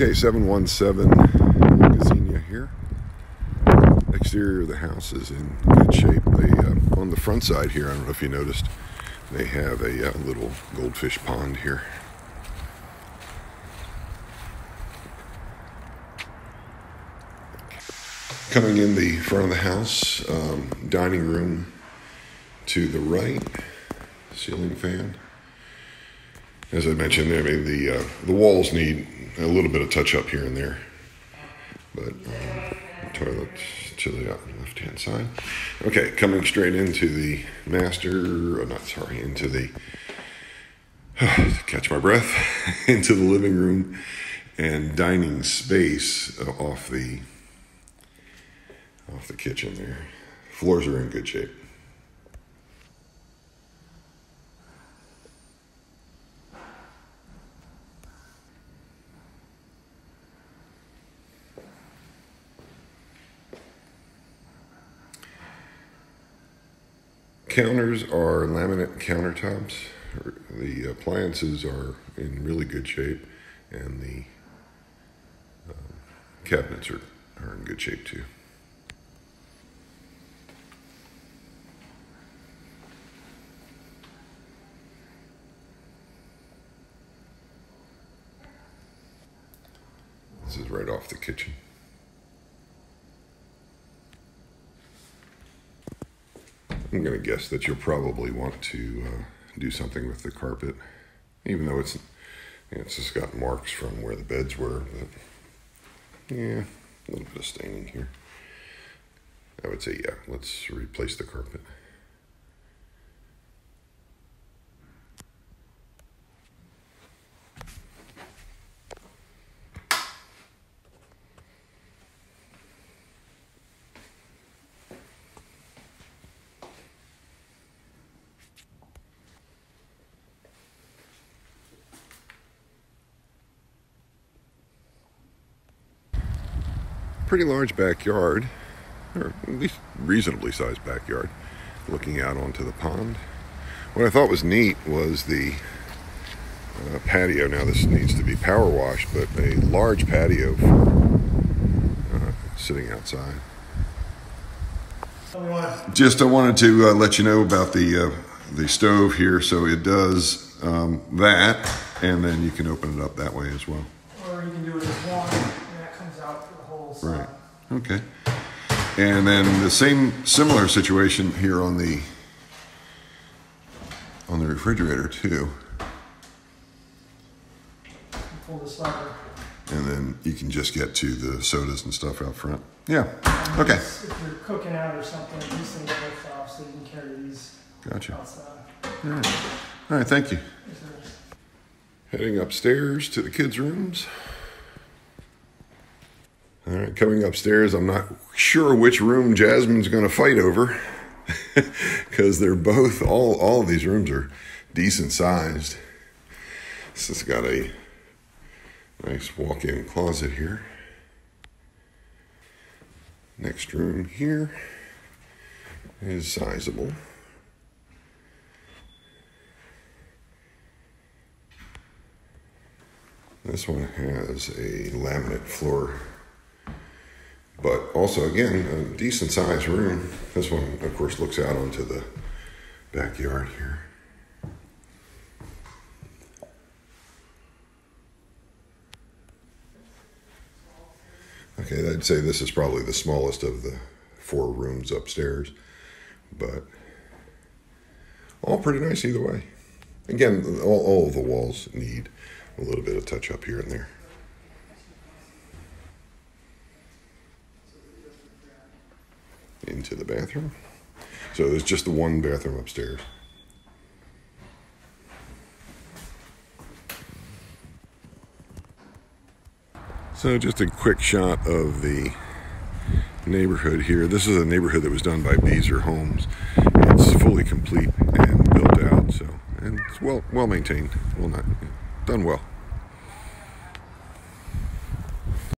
Okay, 717 Gazenia here. Exterior of the house is in good shape. They uh, on the front side here. I don't know if you noticed. They have a uh, little goldfish pond here. Coming in the front of the house, um, dining room to the right, ceiling fan. As I mentioned, I mean the uh, the walls need a little bit of touch up here and there, but um, toilet to the left hand side. Okay, coming straight into the master, oh, not sorry, into the catch my breath into the living room and dining space uh, off the off the kitchen there. Floors are in good shape. Counters are laminate countertops. The appliances are in really good shape, and the um, cabinets are, are in good shape too. This is right off the kitchen. I'm going to guess that you'll probably want to uh, do something with the carpet, even though it's it's just got marks from where the beds were. But yeah, a little bit of staining here. I would say yeah. Let's replace the carpet. Pretty large backyard, or at least reasonably sized backyard, looking out onto the pond. What I thought was neat was the uh, patio. Now, this needs to be power washed, but a large patio for uh, sitting outside. Just I wanted to uh, let you know about the uh, the stove here. So it does um, that, and then you can open it up that way as well. Or you can do it as. Right. Okay. And then the same similar situation here on the on the refrigerator too. Pull the lever. And then you can just get to the sodas and stuff out front. Yeah. Okay. If you're cooking out or something, these things lift off so you can carry these Gotcha. outside. All right. All right. Thank you. Heading upstairs to the kids' rooms. All right, coming upstairs, I'm not sure which room Jasmine's going to fight over because they're both all all of these rooms are decent sized. This has got a nice walk-in closet here. Next room here is sizable. This one has a laminate floor but also, again, a decent sized room. This one, of course, looks out onto the backyard here. Okay, I'd say this is probably the smallest of the four rooms upstairs, but all pretty nice either way. Again, all, all of the walls need a little bit of touch up here and there. Into the bathroom. So there's just the one bathroom upstairs. So just a quick shot of the neighborhood here. This is a neighborhood that was done by Beazer Homes. It's fully complete and built out, so and it's well well maintained. Well not done well.